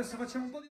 adesso facciamo un po' di...